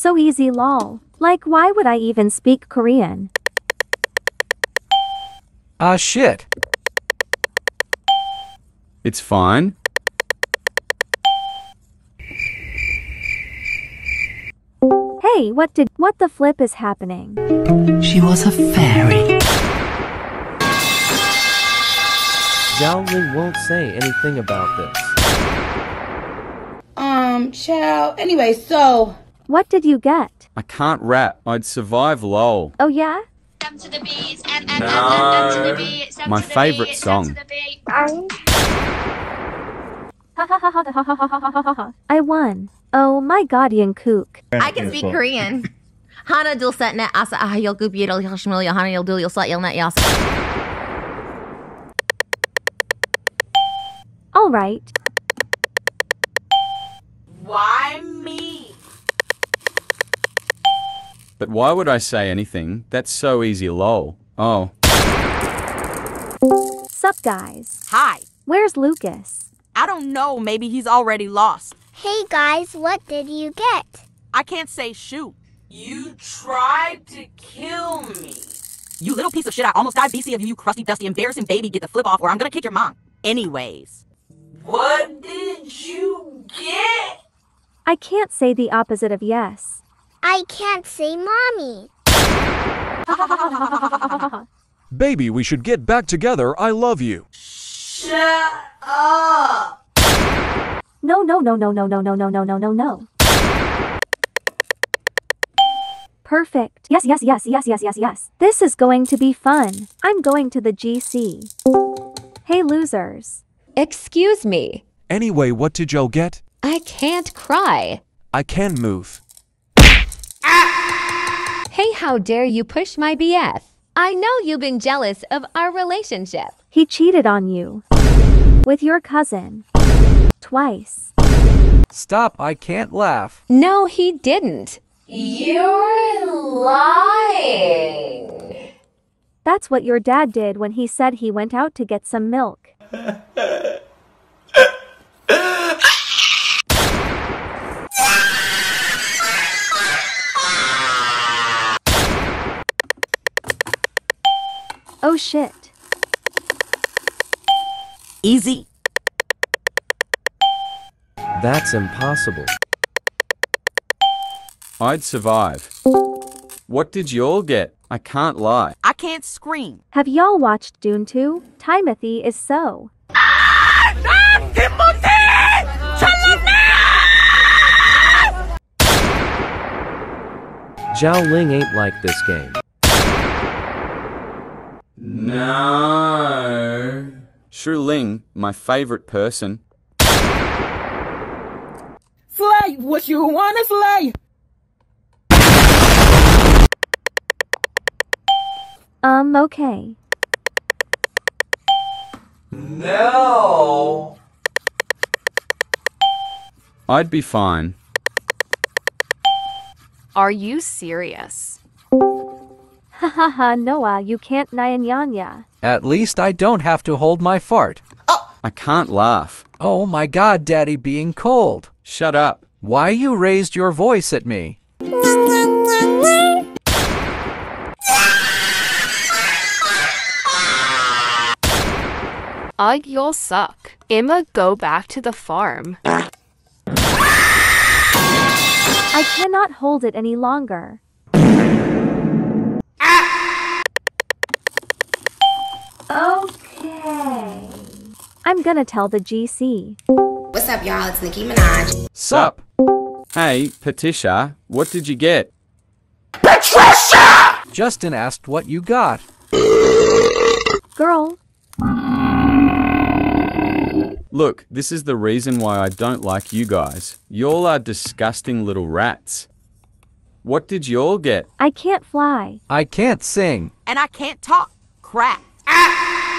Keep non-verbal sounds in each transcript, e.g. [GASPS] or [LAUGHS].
So easy lol. Like why would I even speak Korean? Ah shit. It's fine. Hey, what did what the flip is happening? She was a fairy. Zhao Ling won't say anything about this. Um, chow. Anyway, so What did you get? I can't rap. I'd survive lol. Oh yeah? No. My favorite song. I won. Oh my god, Kook. I can speak Korean. Hana dul set net asa ah yel gup yedel yel shmil yel hana yel dul yel slat yel net yas. All right. why me? But why would I say anything? That's so easy lol. Oh. Sup guys? Hi. Where's Lucas? I don't know. Maybe he's already lost. Hey guys, what did you get? I can't say shoot. You tried to kill me. You little piece of shit. I almost died. BC of you, you crusty, dusty, embarrassing baby. Get the flip off or I'm gonna kick your mom. Anyways. What did you get? I can't say the opposite of yes. I can't say mommy. Baby, we should get back together. I love you. Shut up. No, no, no, no, no, no, no, no, no, no, no, no. Perfect. Yes, yes, yes, yes, yes, yes, yes. This is going to be fun. I'm going to the GC. Hey, losers. Excuse me. Anyway, what did Joe get? I can't cry. I can move. Hey, how dare you push my BF? I know you've been jealous of our relationship. He cheated on you. With your cousin. Twice. Stop, I can't laugh. No, he didn't. You're lying. That's what your dad did when he said he went out to get some milk. [LAUGHS] Oh shit. Easy. That's impossible. I'd survive. What did y'all get? I can't lie. I can't scream. Have y'all watched Dune 2? Timothy is so. ah timothy Zhao Ling ain't like this game. No. Shu Ling, my favorite person. Slay what you wanna slay. Um, okay. No. I'd be fine. Are you serious? Hahaha, Noah, you can't Nyanyanya. At least I don't have to hold my fart. Oh, I can't laugh. Oh my god, Daddy being cold. Shut up. Why you raised your voice at me? Ugh, you'll suck. Emma, go back to the farm. I cannot hold it any longer. I'm gonna tell the GC. What's up, y'all? It's Nicki Minaj. Sup? Hey, Patricia, what did you get? Patricia! Justin asked what you got. Girl, Look, this is the reason why I don't like you guys. Y'all are disgusting little rats. What did y'all get? I can't fly. I can't sing. And I can't talk. Crap. Ah!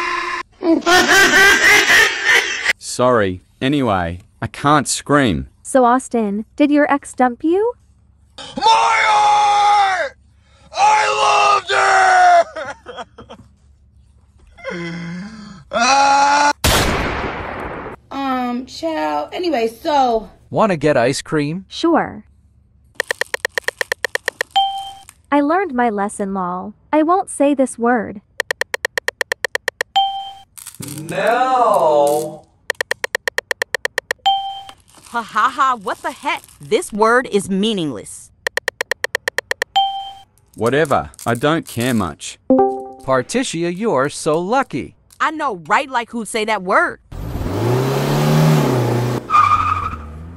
[LAUGHS] Sorry. Anyway, I can't scream. So, Austin, did your ex dump you? MY! I loved her! [LAUGHS] Um, chow. Anyway, so Wanna get ice cream? Sure. I learned my lesson, lol. I won't say this word. No. Ha ha ha, what the heck? This word is meaningless. Whatever. I don't care much. Patricia, you're so lucky. I know right like who'd say that word.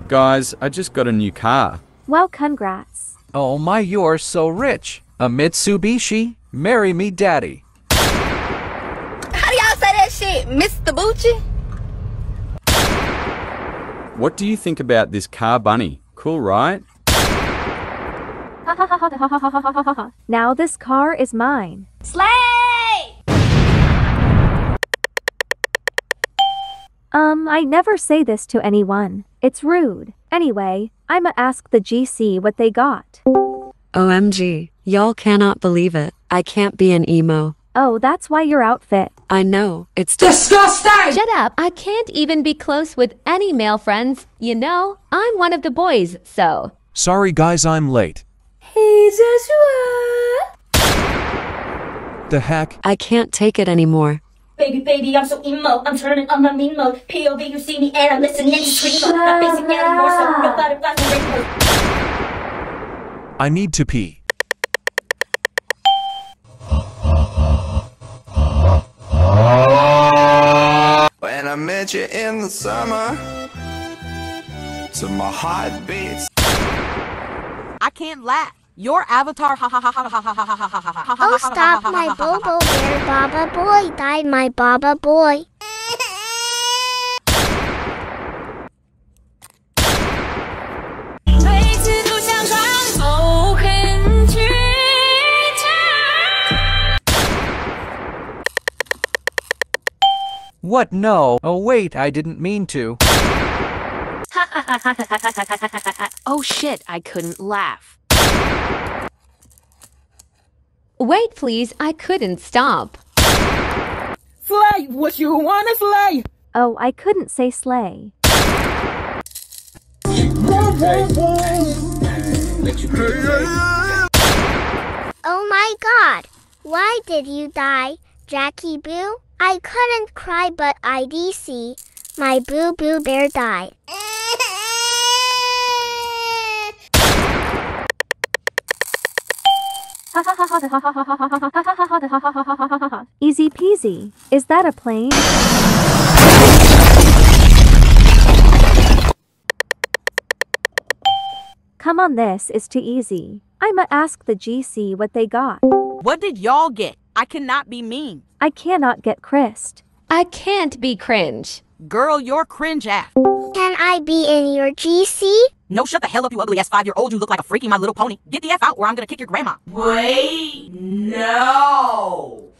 Guys, I just got a new car. Well, congrats. Oh my, you're so rich. A Mitsubishi? Marry me, daddy. How do y'all say that shit, Mr. Bucci? What do you think about this car bunny? Cool, right? [LAUGHS] now this car is mine. Slay! Um, I never say this to anyone. It's rude. Anyway, I'ma ask the GC what they got. OMG, y'all cannot believe it. I can't be an emo. Oh, that's why your outfit. I know, it's Disgusting! Shut up. I can't even be close with any male friends. You know, I'm one of the boys, so. Sorry guys I'm late. Hey, a sweat. The heck? I can't take it anymore. Baby, baby, I'm so emo. I'm turning on my mean mode. POV, you see me and I'm listening to scream. My basic getting more so real butterflies and rainbows. I need to pee. When I met you in the summer, to my heartbeats. I can't laugh. Your avatar ha ha ha ha ha ha ha ha ha ha ha ha Oh, stop, my Bobo Bear Baba Boy died, my Baba Boy. What? No. Oh, wait, I didn't mean to. [LAUGHS] oh shit, I couldn't laugh. Wait, please. I couldn't stop. Slay, what you wanna slay? Oh, I couldn't say slay. Oh my god. Why did you die, Jackie Boo? I couldn't cry, but IDC. My boo boo bear died. [LAUGHS] Easy peasy. Is that a plane? Come on, this is too easy. I'ma ask the GC what they got. What did y'all get? I cannot be mean. I cannot get Christ. I can't be cringe. Girl, you're cringe ass. Can I be in your GC? No, shut the hell up, you ugly ass five year old. You look like a freaky My Little Pony. Get the F out or I'm gonna kick your grandma. Wait, no.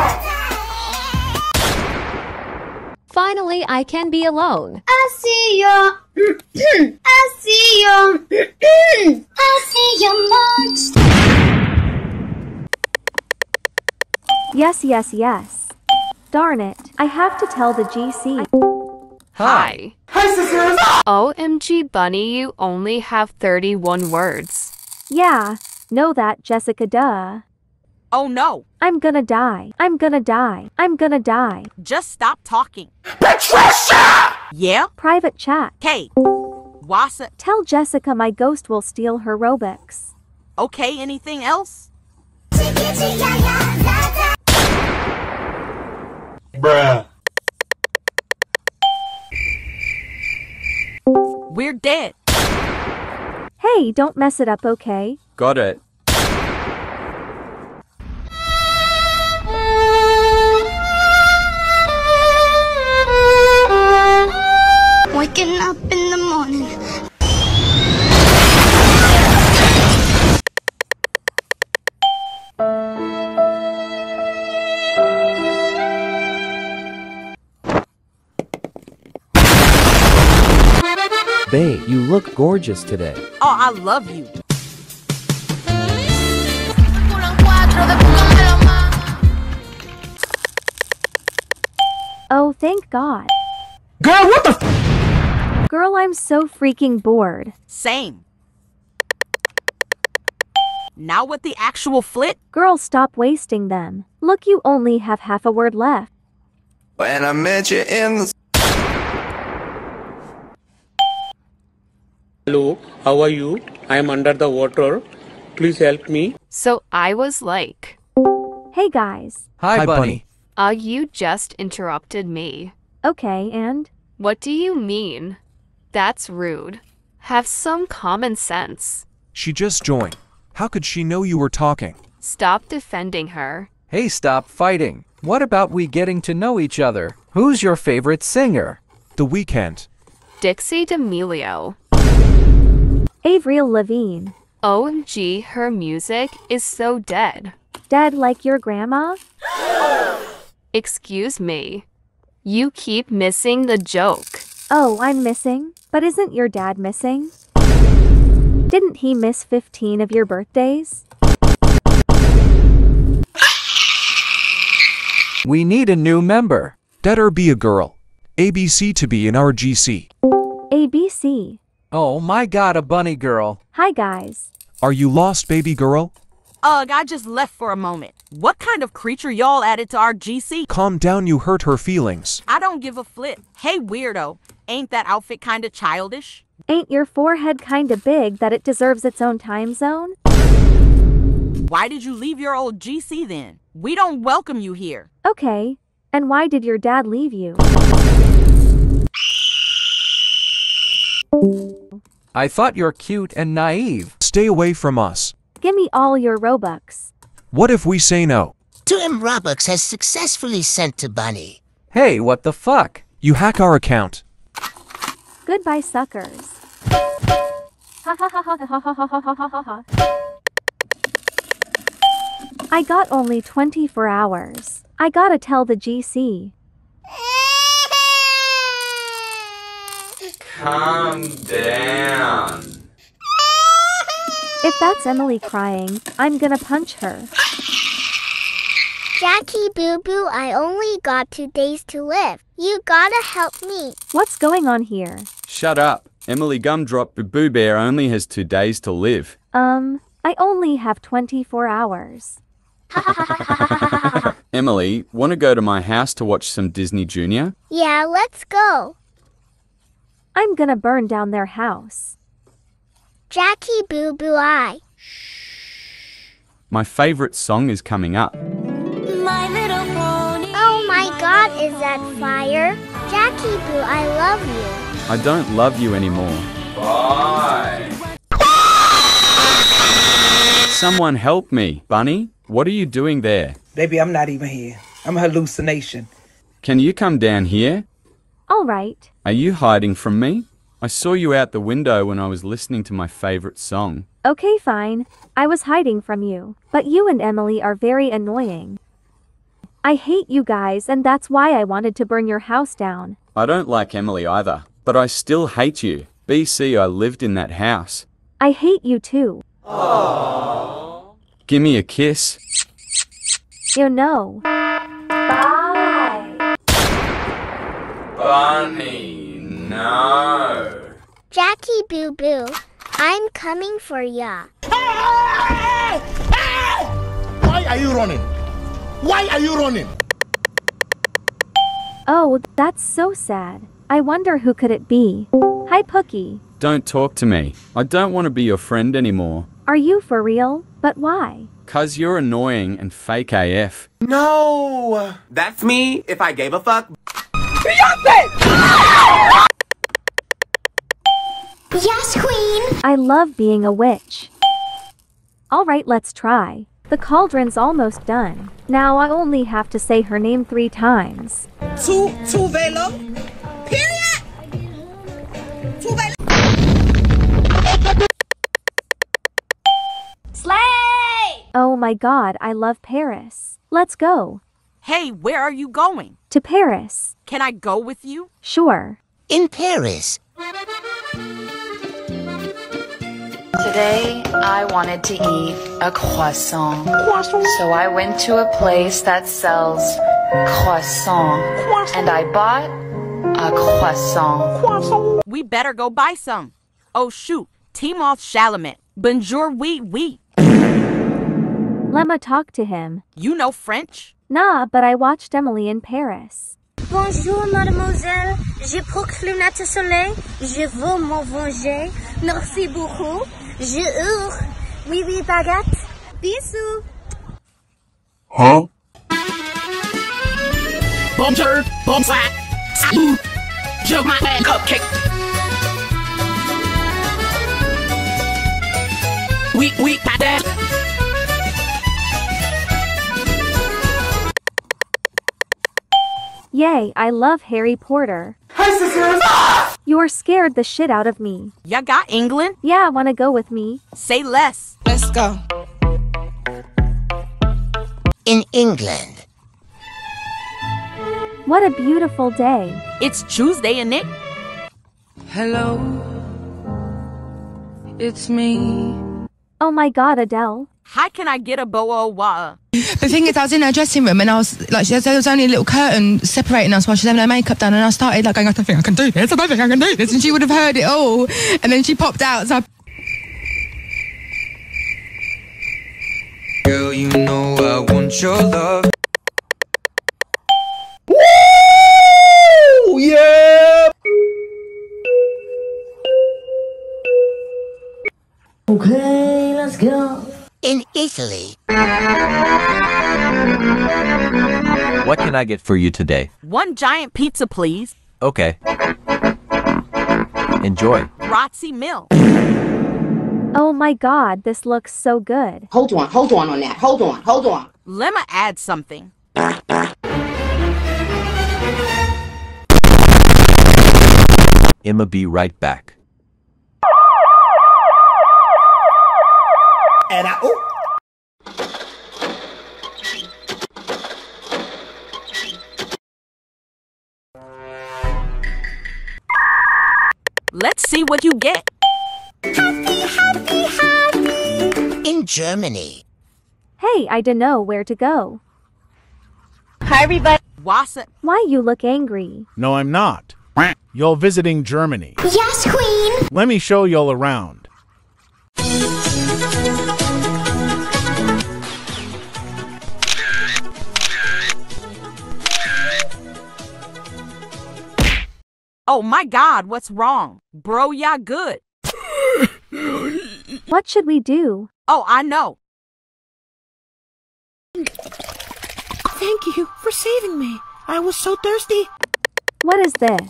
[LAUGHS] Finally, I can be alone. I see your. [CLEARS THROAT] I see your. [CLEARS THROAT] I see your monster. Yes, yes, yes. Darn it. I have to tell the GC. Hi. Hi, sisters! OMG Bunny, you only have 31 words. Yeah, know that, Jessica, duh. Oh no. I'm gonna die. I'm gonna die. I'm gonna die. Just stop talking. Patricia! Yeah? Private chat. K. Wassa. Tell Jessica my ghost will steal her Robux. Okay, anything else? Bruh. We're dead. Hey, don't mess it up, okay? Got it. Gorgeous today. Oh, I love you. Oh, thank God. Girl, what the Girl, I'm so freaking bored. Same. Now with the actual flit? Girl, stop wasting them. Look, you only have half a word left. When I met you in the Hello, how are you? I am under the water. Please help me. So I was like, Hey guys. Hi, Hi, bunny. Bunny. uh, you just interrupted me. Okay, and? What do you mean? That's rude. Have some common sense. She just joined. How could she know you were talking? Stop defending her. Hey, stop fighting. What about we getting to know each other? Who's your favorite singer? The Weeknd. Dixie D'Amelio. Avril Lavigne. OMG, her music is so dead. Dead like your grandma? [GASPS] Excuse me. You keep missing the joke. Oh, I'm missing? But isn't your dad missing? Didn't he miss 15 of your birthdays? We need a new member. Better be a girl. ABC to be in our GC. ABC. Oh my god, a bunny girl. Hi guys. Are you lost, baby girl? Ugh, I just left for a moment. What kind of creature y'all added to our GC? Calm down, you hurt her feelings. I don't give a flip. Hey, weirdo. Ain't that outfit kinda childish? Ain't your forehead kinda big that it deserves its own time zone? Why did you leave your old GC then? We don't welcome you here. Okay. And why did your dad leave you? I thought you're cute and naive. Stay away from us. Gimme all your Robux. What if we say no? 2M Robux has successfully sent to Bunny. Hey, what the fuck? You hack our account. Goodbye, suckers. I got only 24 hours. I gotta tell the GC. Calm down. If that's Emily crying, I'm gonna punch her. Jackie Boo Boo, I only got two days to live. You gotta help me. What's going on here? Shut up. Emily Gumdrop Boo Boo Bear only has two days to live. Um, I only have 24 hours. [LAUGHS] Emily, want to go to my house to watch some Disney Junior? Yeah, let's go. I'm gonna burn down their house. Jackie Boo Boo, I. My favorite song is coming up. My little pony. Oh my god, is that fire? Jackie Boo, I love you. I don't love you anymore. Bye. Someone help me. Bunny, what are you doing there? Baby, I'm not even here. I'm a hallucination. Can you come down here? Alright. Are you hiding from me? I saw you out the window when I was listening to my favorite song. Okay, fine. I was hiding from you. But you and Emily are very annoying. I hate you guys, and that's why I wanted to burn your house down. I don't like Emily either, but I still hate you. BC, I lived in that house. I hate you too. Give me a kiss. You know. Bye. Bunny, no. Jackie Boo Boo, I'm coming for ya. Why are you running? Why are you running? Oh, that's so sad. I wonder who could it be? Hi, Pookie. Don't talk to me. I don't want to be your friend anymore. Are you for real? But why? Cuz you're annoying and fake AF. No! That's me if I gave a fuck. Yes, Queen. I love being a witch. Alright, let's try. The cauldron's almost done. Now I only have to say her name three times. Two, two velo. Period. Two velo. Slay! Oh my god, I love Paris. Let's go. Hey, where are you going? To Paris. Can I go with you? Sure. In Paris. Today, I wanted to eat a croissant. croissant. So I went to a place that sells croissant. And I bought A croissant. croissant. We better go buy some. Oh shoot, Timothy Chalamet. Bonjour, oui, oui. Lemma talk to him. You know French? Nah, but I watched Emily in Paris. Bonjour, mademoiselle. Je porte lunettes soleil. Je veux m'en venger. Merci beaucoup. Je hurle. Oui, oui, baguette. Bisous. Huh? Bum turd, bum sack, salute, jug my head, cupcake. Weak, weak, dad. Yay, I love Harry Potter. Hi, sisters. You're scared the shit out of me. Ya got England? Yeah, wanna go with me? Say less. Let's go. In England. What a beautiful day. It's Tuesday, and it? Hello. It's me. Oh my god, Adele. How can I get a boa of water? The thing is, I was in her dressing room and I was like, she, there was only a little curtain separating us while she's having her makeup done, and I started like going, I don't think I can do this. I don't think I can do this, and she would have heard it all. And then she popped out, so I Girl, you know I want your love. Woo! Yeah! Okay, let's go. In Italy. What can I get for you today? One giant pizza, please. Okay. Enjoy. Razzi Mill. Oh my god, this looks so good. Hold on, hold on on that. Hold on, hold on. Lemma add something. Emma be right back. And I, oh, Let's see what you get. Happy, happy, happy. In Germany. Hey, I dunno where to go. Hi, everybody. Wassa. Why you look angry? No, I'm not. You're visiting Germany. Yes, queen. Let me show y'all around. Oh my god, what's wrong? Bro, ya good. [LAUGHS] What should we do? Oh, I know. thank you for saving me. I was so thirsty. What is this?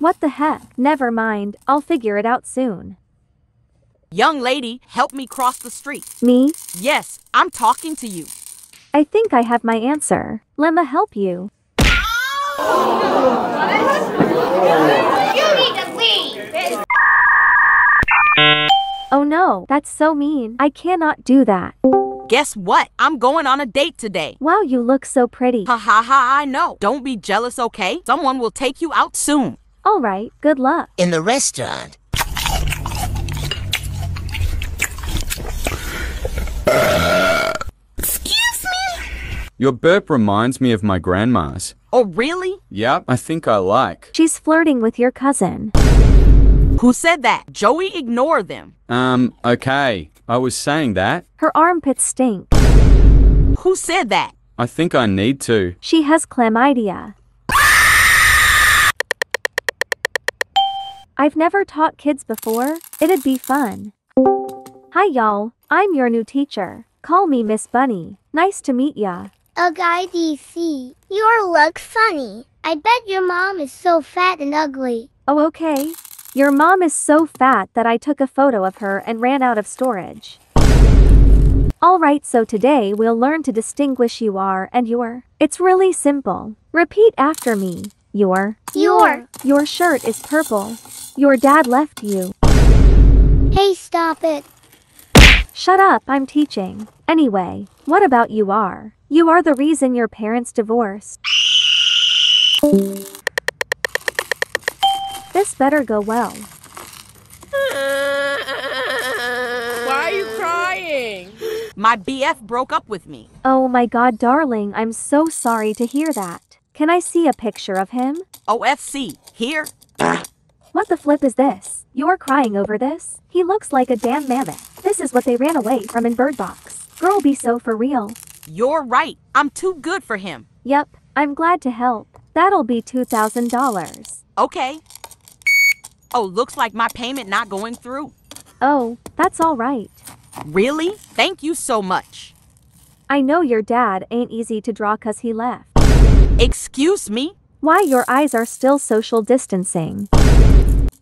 What the heck? Never mind, I'll figure it out soon. Young lady, help me cross the street. Me? Yes, I'm talking to you. I think I have my answer. Lemma help you. You need to leave. Oh no, that's so mean. I cannot do that. Guess what? I'm going on a date today. Wow, you look so pretty. Ha ha ha, I know. Don't be jealous, okay? Someone will take you out soon. All right, good luck. In the restaurant. Excuse me? Your burp reminds me of my grandma's. Oh, really? Yep, I think I like. She's flirting with your cousin. Who said that? Joey, ignore them. Um, okay. I was saying that. Her armpits stink. Who said that? I think I need to. She has chlamydia. I've never taught kids before. It'd be fun. Hi, y'all. I'm your new teacher. Call me Miss Bunny. Nice to meet ya. A guy DC. Your look funny. I bet your mom is so fat and ugly. Oh, okay. Your mom is so fat that I took a photo of her and ran out of storage. Alright, so today we'll learn to distinguish you are and your. It's really simple. Repeat after me. Your. Your. Your shirt is purple. Your dad left you. Hey, stop it. Shut up, I'm teaching. Anyway, what about you are? You are the reason your parents divorced. This better go well. Why are you crying? My BF broke up with me. Oh my god, darling, I'm so sorry to hear that. Can I see a picture of him? OFC, here. What the flip is this? You're crying over this? He looks like a damn mammoth. This is what they ran away from in Bird Box. Girl be so for real. You're right. I'm too good for him. Yep, I'm glad to help. That'll be $2,000. Okay. Oh, looks like my payment not going through. Oh, that's all right. Really? Thank you so much. I know your dad ain't easy to draw cause he left. Excuse me? Why your eyes are still social distancing.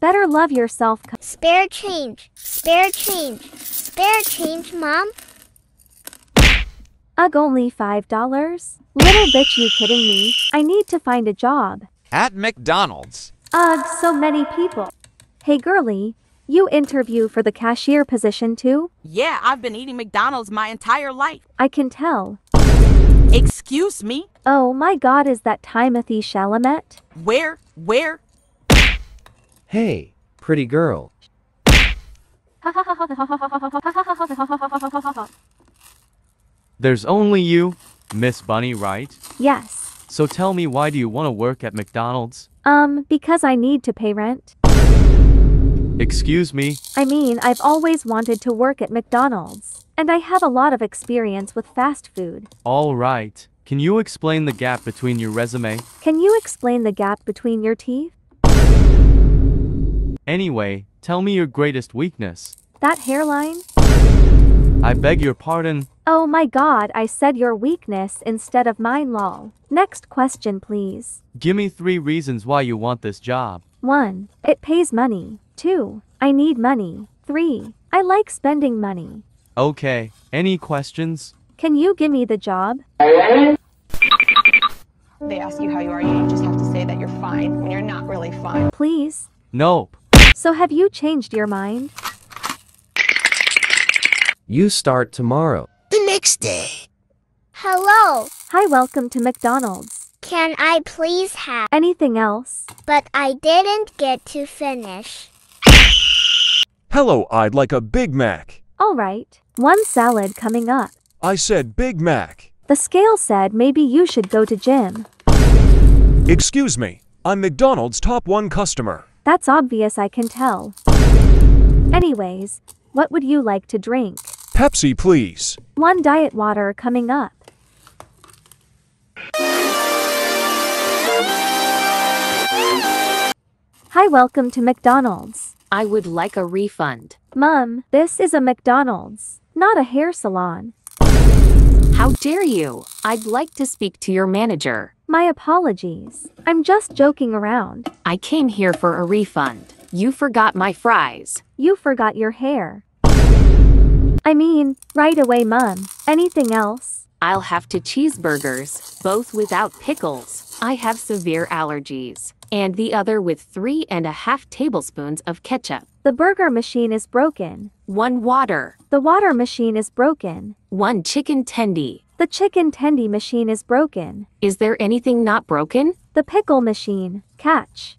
Better love yourself. Spare change. Spare change. Spare change, Mom. Ugh, only $5? Little bitch, you kidding me? I need to find a job. At McDonald's. Ugh, so many people. Hey girly, you interview for the cashier position too? Yeah, I've been eating McDonald's my entire life. I can tell. Excuse me? Oh my god, is that Timothy Chalamet? Where? Where? Hey, pretty girl. [LAUGHS] There's only you, Miss Bunny, right? yes. So tell me why do you want to work at McDonald's? Um, because I need to pay rent. Excuse me? I mean, I've always wanted to work at McDonald's. And I have a lot of experience with fast food. All right. Can you explain the gap between your resume? Can you explain the gap between your teeth? Anyway, tell me your greatest weakness. That hairline? I beg your pardon. Oh my god, I said your weakness instead of mine lol. Next question please. Give me three reasons why you want this job. 1. It pays money. 2. I need money. 3. I like spending money. Okay, any questions? Can you give me the job? They ask you how you are, you just have to say that you're fine when you're not really fine. Please? Nope. So have you changed your mind? You start tomorrow. The next day. Hello. Hi, welcome to McDonald's. Can I please have? Anything else? But I didn't get to finish. Hello, I'd like a Big Mac. Alright. One salad coming up. I said Big Mac. The scale said maybe you should go to gym. Excuse me, I'm McDonald's top one customer. That's obvious I can tell. Anyways, what would you like to drink? Pepsi, please. One diet water coming up. Hi, welcome to McDonald's. I would like a refund. Mum, this is a McDonald's, not a hair salon. How dare you? I'd like to speak to your manager. My apologies. I'm just joking around. I came here for a refund. You forgot my fries. You forgot your hair. I mean, right away, Mum. Anything else? I'll have two cheeseburgers, both without pickles. I have severe allergies. And the other with three and a half tablespoons of ketchup. The burger machine is broken. One water. The water machine is broken. One chicken tendy. The chicken tendy machine is broken. Is there anything not broken? The pickle machine. Catch.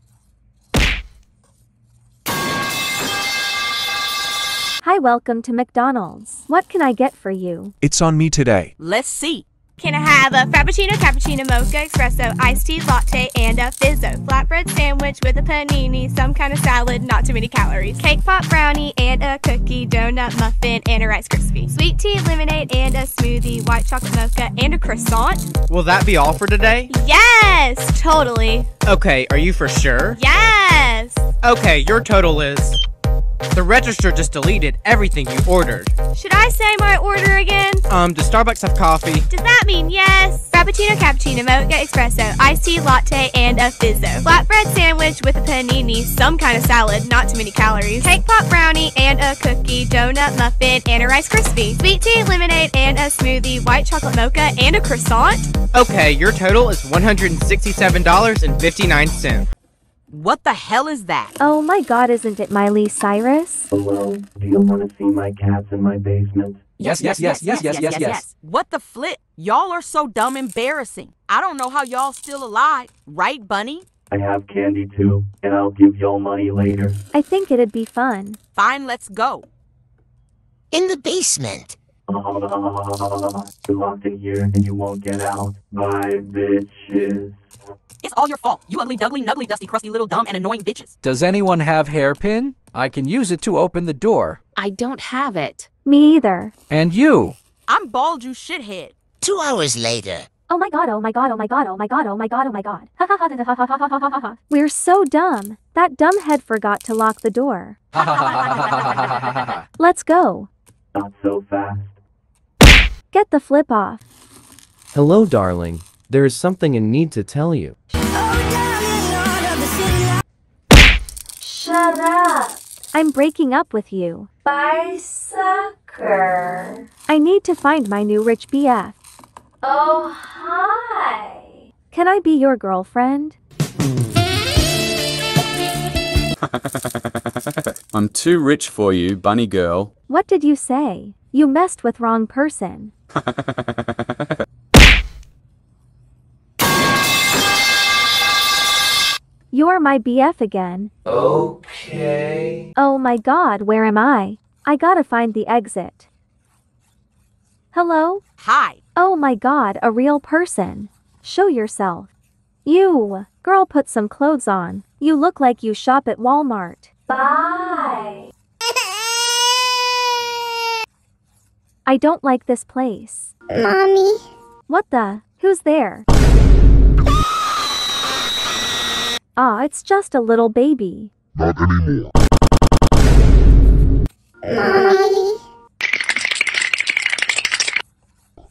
Hi, welcome to McDonald's. What can I get for you? It's on me today. Let's see. Can I have a frappuccino, cappuccino, mocha, espresso, iced tea, latte, and a fizzo? Flatbread sandwich with a panini, some kind of salad, not too many calories. Cake pop brownie and a cookie, donut muffin, and a Rice Krispie. Sweet tea, lemonade, and a smoothie, white chocolate mocha, and a croissant. Will that be all for today? Yes, totally. Okay, are you for sure? Yes. Okay, your total is. The register just deleted everything you ordered. Should I say my order again? Um, does Starbucks have coffee? Does that mean yes? Frappuccino, cappuccino, mocha, espresso, iced tea, latte, and a fizzo. Flatbread sandwich with a panini, some kind of salad, not too many calories. Cake pop brownie and a cookie, donut muffin, and a Rice Krispie. Sweet tea, lemonade, and a smoothie, white chocolate mocha, and a croissant. Okay, your total is $167.59. What the hell is that? Oh my god, isn't it Miley Cyrus? Hello, do you want to see my cats in my basement? Yes, yes, yes, yes, yes, yes, yes. What the flip? Y'all are so dumb embarrassing. I don't know how y'all still alive. Right, Bunny? I have candy too, and I'll give y'all money later. I think it'd be fun. Fine, let's go. In the basement. [LAUGHS] You're locked in here and you won't get out. Bye, bitches. It's all your fault. You ugly, dougly, nuggly, dusty, crusty, little, dumb, and annoying bitches. Does anyone have hairpin? I can use it to open the door. I don't have it. Me either. And you? I'm bald, you shithead. Two hours later. Oh my god, oh my god, oh my god, oh my god, oh my god, oh my god. We're so dumb. That dumb head forgot to lock the door. Let's go. Not so fast. Get the flip off. Hello, darling. There is something I need to tell you. Shut up. I'm breaking up with you. Bye, sucker. I need to find my new rich BF. Oh, hi. Can I be your girlfriend? [LAUGHS] I'm too rich for you, bunny girl. What did you say? You messed with wrong person. [LAUGHS] You're my BF again. Okay. Oh my god, where am I? I gotta find the exit. Hello? Hi. Oh my god, a real person. Show yourself. You, girl, put some clothes on. You look like you shop at Walmart. Bye. I don't like this place. Mommy. What the? Who's there? Ah, it's just a little baby. Not anymore. Mommy.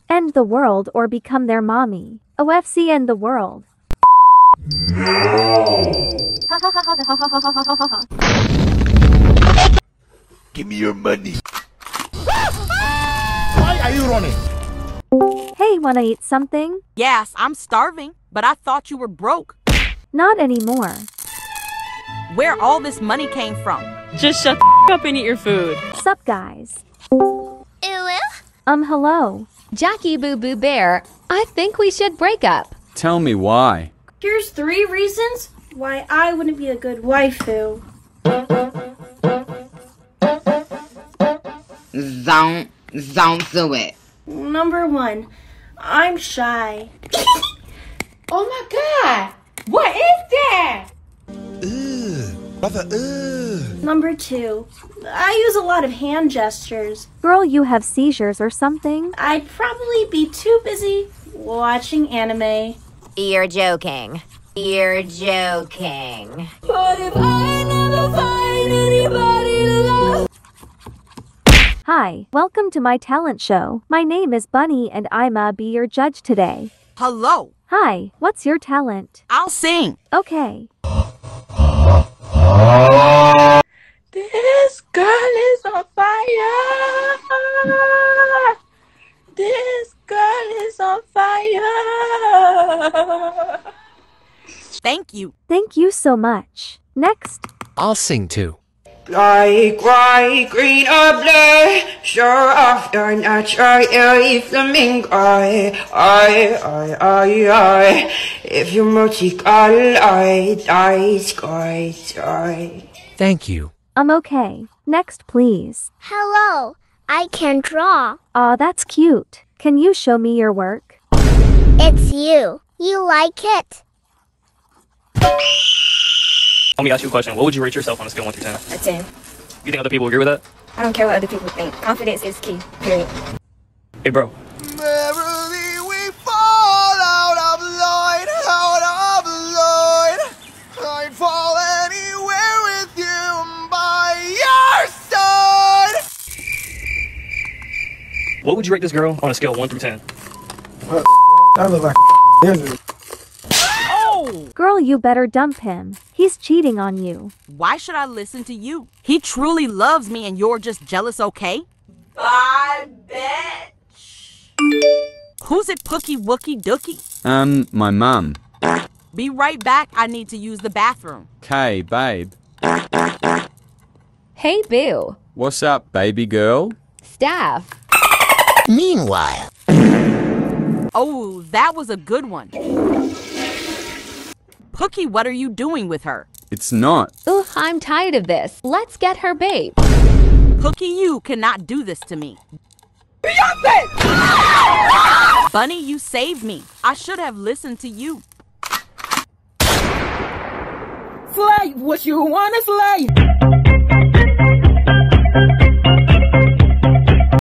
End the world or become their mommy. OFC end the world. Give me your money. Why are you running? Hey, wanna eat something? Yes, I'm starving, but I thought you were broke. Not anymore. Where all this money came from. Just shut the up and eat your food. Sup, guys? Ew. Um, hello. Jackie Boo Boo Bear, I think we should break up. Tell me why. Here's three reasons why I wouldn't be a good waifu. Don't, don't do it. Number one, I'm shy. [COUGHS] Oh my god! What is that? Brother, ugh. Number two, I use a lot of hand gestures. Girl, you have seizures or something? I'd probably be too busy watching anime. You're joking. You're joking. But if I never find anybody to love. Hi, welcome to my talent show. My name is Bunny and I'ma be your judge today. Hello. Hi, what's your talent? I'll sing. Okay. This girl is on fire. This girl is on fire. Thank you. Thank you so much. Next. I'll sing too. Like white, green, or blue, show off your natural flamingo. I, I, I, I, if you're multicolor, I, I, sky, sky. Thank you. I'm okay. Next, please. Hello. I can draw. Aw, that's cute. Can you show me your work? It's you. You like it? Let me ask you a question. What would you rate yourself on a scale of 1 through 10? A 10. You think other people agree with that? I don't care what other people think. Confidence is key. Period. Hey, bro. Merrily we fall out of line, out of line. I'd fall anywhere with you by your side. What would you rate this girl on a scale of 1 through 10? I look like Girl, you better dump him. He's cheating on you. Why should I listen to you? He truly loves me and you're just jealous, okay? Bye, bitch. Who's it, Pookie Wookie Dookie? Um, my mum. Be right back. I need to use the bathroom. Kay, babe. Hey, Boo. What's up, baby girl? Staff. Meanwhile, Oh, that was a good one. Pookie, what are you doing with her? It's not. Ugh, I'm tired of this. Let's get her babe. Pookie, you cannot do this to me. Beyonce! Bunny, you saved me. I should have listened to you. Slay what you wanna slay!